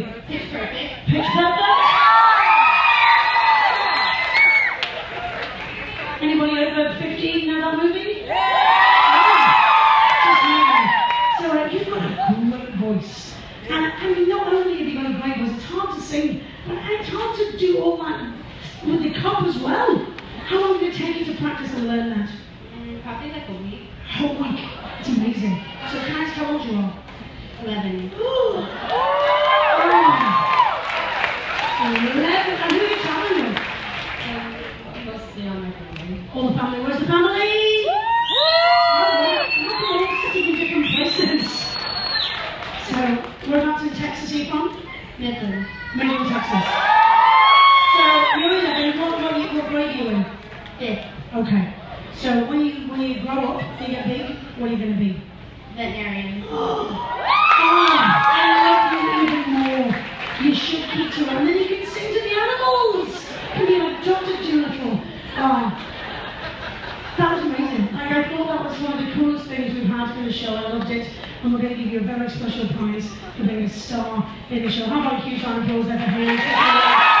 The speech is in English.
pitch perfect. Pitch perfect? Anybody over 15 know that movie? Yeah. So uh, you've got a great voice. And I mean, not only have you got a great voice, it's hard to sing, but it's hard to do all that with the cup as well. How long did it take you to practice and learn that? Mm, probably like a week. A whole week. It's amazing. So, Kaz, how old you are? 11. Oh. Eleven. And who are you traveling with? Um, mostly on my family. All the family. Where's the family? Oh, Look all sitting in different places. So, whereabouts in Texas are you from? Midland. Midland, Texas. So, you're in. What, what, you- what grade are you in? Fifth. Okay. So, when you when you grow up, you get big, what are you going to be? Veterinarian. Oh, I love you even more. You should keep to it. And then you can sing to the animals. You can be like Dr. Oh, that was amazing. Like, I thought that was one of the coolest things we've had in the show. I loved it. And we're going to give you a very special prize for being a star in the show. How about a huge round of applause for Haylee?